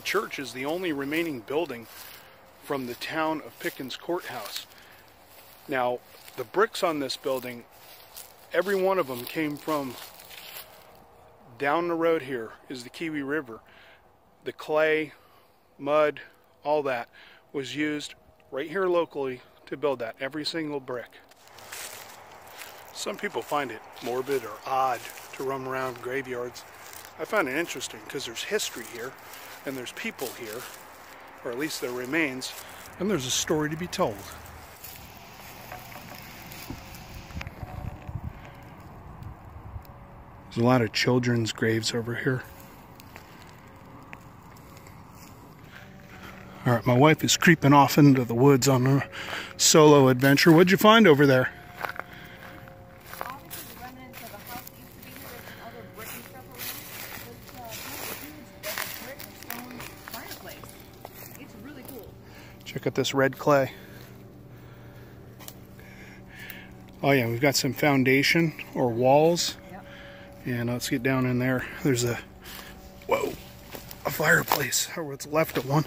the church is the only remaining building from the town of Pickens Courthouse. Now, the bricks on this building, every one of them came from down the road here is the Keowee River. The clay, mud, all that was used right here locally to build that, every single brick. Some people find it morbid or odd to roam around graveyards. I find it interesting because there's history here and there's people here, or at least there remains, and there's a story to be told. There's a lot of children's graves over here. All right, my wife is creeping off into the woods on a solo adventure. What'd you find over there? Check out this red clay. Oh yeah, we've got some foundation or walls. Yep. And let's get down in there. There's a, whoa, a fireplace, or what's left of one.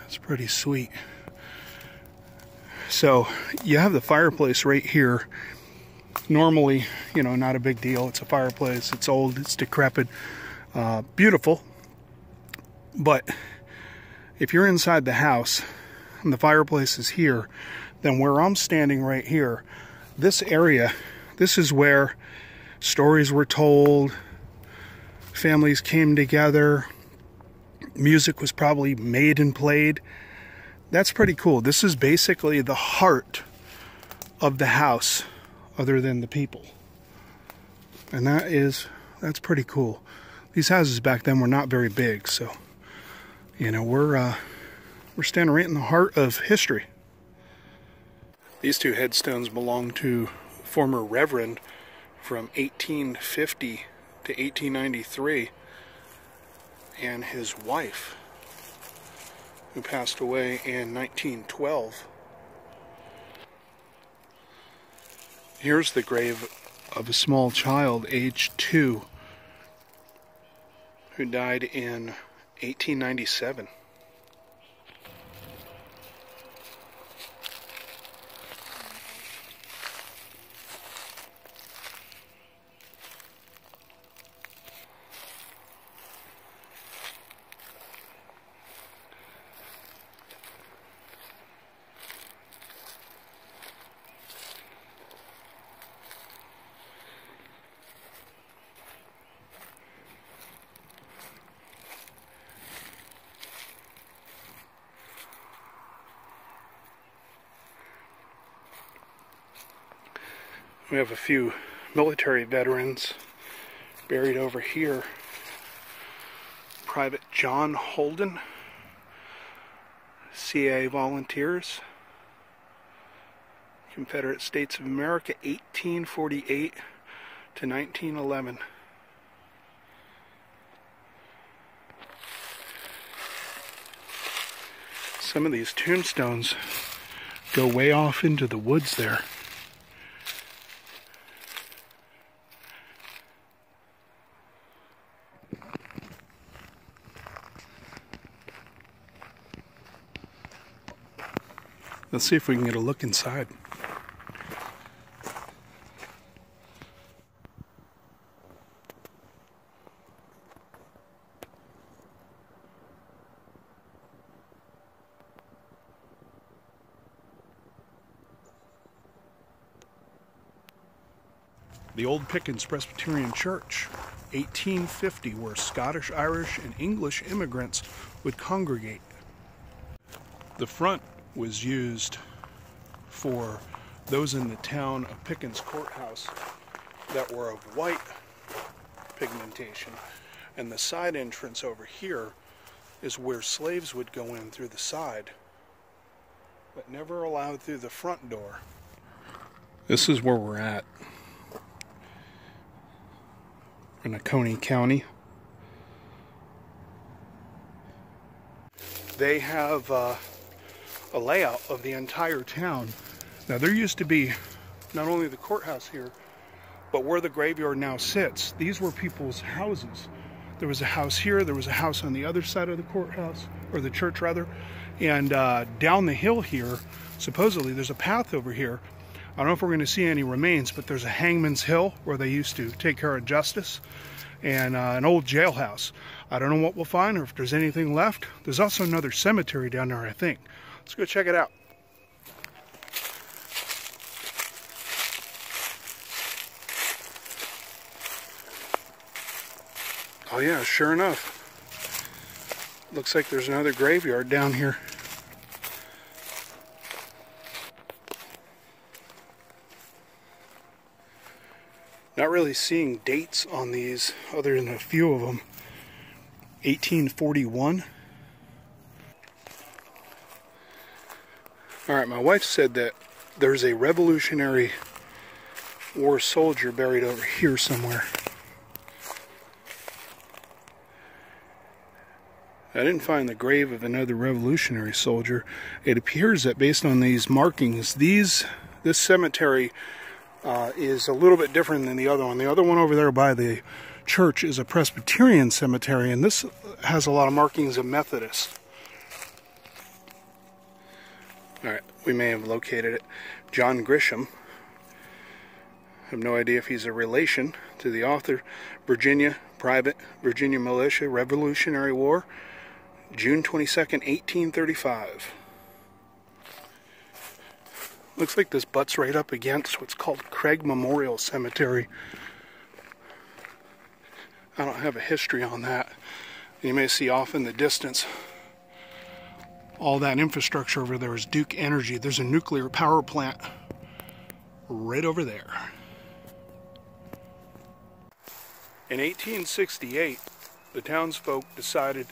That's pretty sweet. So you have the fireplace right here normally, you know, not a big deal. It's a fireplace, it's old, it's decrepit, uh, beautiful. But if you're inside the house and the fireplace is here, then where I'm standing right here, this area, this is where stories were told, families came together, music was probably made and played. That's pretty cool. This is basically the heart of the house other than the people. And that is, that's pretty cool. These houses back then were not very big, so, you know, we're, uh, we're standing right in the heart of history. These two headstones belong to former reverend from 1850 to 1893 and his wife who passed away in 1912. Here's the grave of a small child, age two, who died in 1897. We have a few military veterans buried over here. Private John Holden, CA Volunteers, Confederate States of America, 1848 to 1911. Some of these tombstones go way off into the woods there. Let's see if we can get a look inside. The Old Pickens Presbyterian Church, 1850, where Scottish, Irish, and English immigrants would congregate. The front was used for those in the town of Pickens Courthouse that were of white pigmentation. And the side entrance over here is where slaves would go in through the side, but never allowed through the front door. This is where we're at in Oconee County. They have uh, a layout of the entire town Now there used to be not only the courthouse here, but where the graveyard now sits, these were people's houses. There was a house here, there was a house on the other side of the courthouse, or the church rather, and uh, down the hill here, supposedly there's a path over here. I don't know if we're going to see any remains, but there's a hangman's hill where they used to take care of justice, and uh, an old jailhouse. I don't know what we'll find or if there's anything left. There's also another cemetery down there, I think. Let's go check it out. Oh yeah, sure enough. Looks like there's another graveyard down here. Not really seeing dates on these other than a few of them. 1841. Alright, my wife said that there's a Revolutionary War soldier buried over here somewhere. I didn't find the grave of another revolutionary soldier. It appears that based on these markings, these this cemetery uh, is a little bit different than the other one. The other one over there by the church is a Presbyterian cemetery, and this has a lot of markings of Methodist. Alright, we may have located it. John Grisham. I have no idea if he's a relation to the author. Virginia, private, Virginia militia, Revolutionary War. June 22nd, 1835. Looks like this butts right up against what's called Craig Memorial Cemetery. I don't have a history on that. You may see off in the distance all that infrastructure over there is Duke Energy. There's a nuclear power plant right over there. In 1868, the townsfolk decided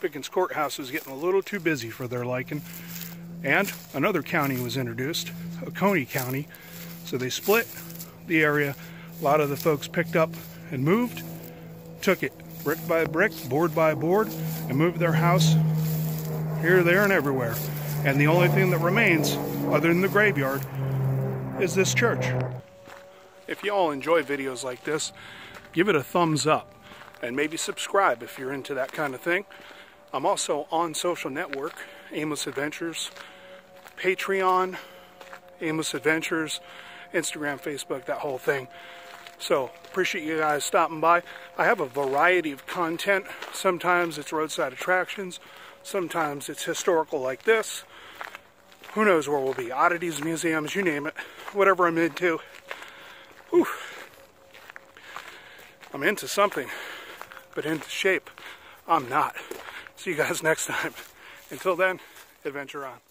Pickens Courthouse was getting a little too busy for their liking. And another county was introduced, Oconee County. So they split the area. A lot of the folks picked up and moved, took it brick by brick, board by board, and moved their house here, there, and everywhere. And the only thing that remains, other than the graveyard, is this church. If you all enjoy videos like this, give it a thumbs up and maybe subscribe if you're into that kind of thing. I'm also on social network, Aimless Adventures, Patreon, Aimless Adventures, Instagram, Facebook, that whole thing. So, appreciate you guys stopping by. I have a variety of content. Sometimes it's roadside attractions, sometimes it's historical like this. Who knows where we'll be? Oddities, museums, you name it. Whatever I'm into. Whew. I'm into something, but into shape, I'm not. See you guys next time. Until then, adventure on.